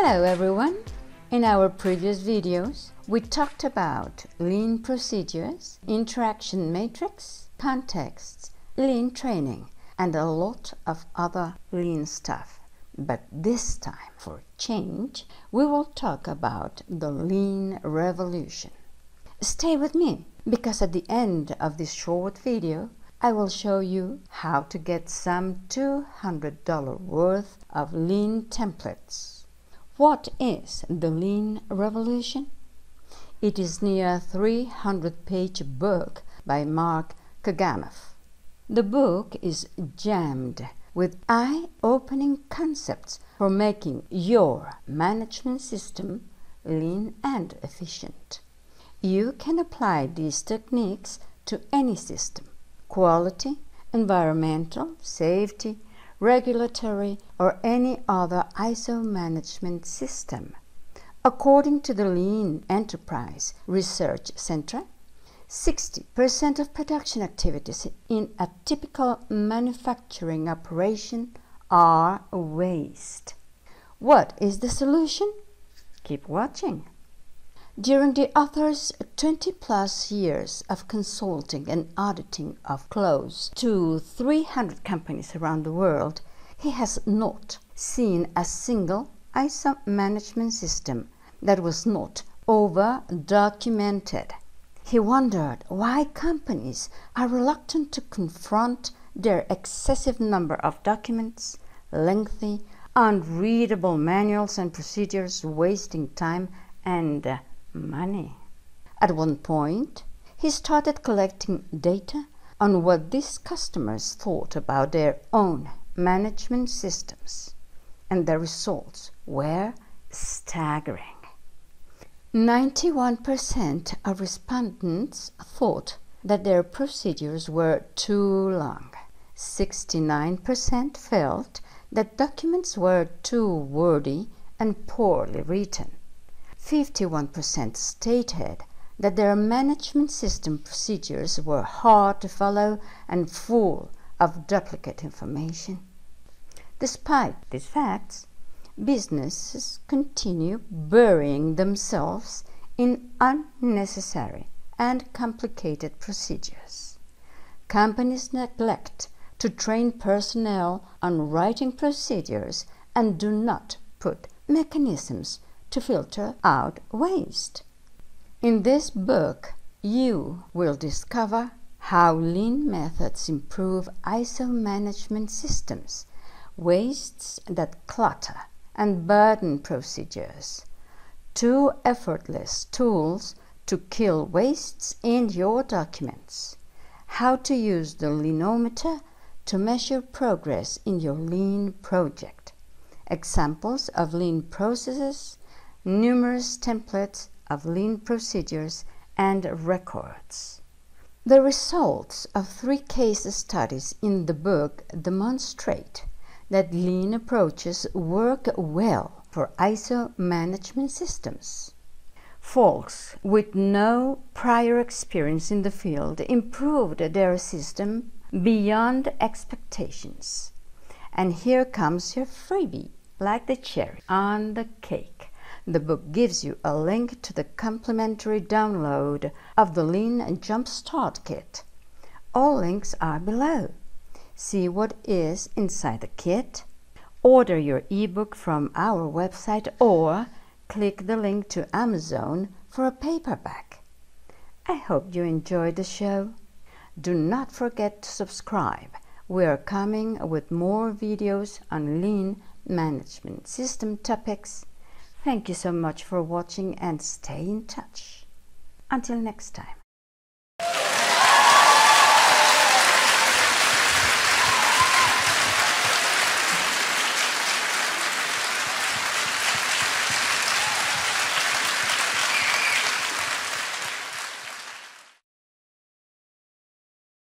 Hello everyone! In our previous videos, we talked about lean procedures, interaction matrix, contexts, lean training, and a lot of other lean stuff. But this time, for change, we will talk about the lean revolution. Stay with me, because at the end of this short video, I will show you how to get some $200 worth of lean templates. What is the Lean Revolution? It is near 300 page book by Mark Kaganov. The book is jammed with eye-opening concepts for making your management system lean and efficient. You can apply these techniques to any system, quality, environmental, safety, regulatory, or any other ISO management system. According to the Lean Enterprise Research Center, 60% of production activities in a typical manufacturing operation are waste. What is the solution? Keep watching. During the author's 20 plus years of consulting and auditing of close to 300 companies around the world, he has not seen a single ISO management system that was not over documented. He wondered why companies are reluctant to confront their excessive number of documents, lengthy, unreadable manuals and procedures wasting time and money. At one point, he started collecting data on what these customers thought about their own management systems, and the results were staggering. 91% of respondents thought that their procedures were too long. 69% felt that documents were too wordy and poorly written. 51% stated that their management system procedures were hard to follow and full of duplicate information. Despite these facts, businesses continue burying themselves in unnecessary and complicated procedures. Companies neglect to train personnel on writing procedures and do not put mechanisms to filter out waste. In this book, you will discover how lean methods improve ISO management systems, wastes that clutter and burden procedures, two effortless tools to kill wastes in your documents, how to use the Leanometer to measure progress in your lean project, examples of lean processes, numerous templates of lean procedures and records. The results of three case studies in the book demonstrate that lean approaches work well for ISO management systems. Folks with no prior experience in the field improved their system beyond expectations. And here comes your freebie, like the cherry on the cake. The book gives you a link to the complimentary download of the Lean and Jumpstart Kit. All links are below. See what is inside the kit, order your ebook from our website or click the link to Amazon for a paperback. I hope you enjoyed the show. Do not forget to subscribe. We are coming with more videos on lean management system topics Thank you so much for watching and stay in touch. Until next time.